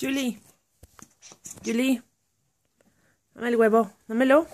Julie. Julie. Dame el huevo. Dámelo.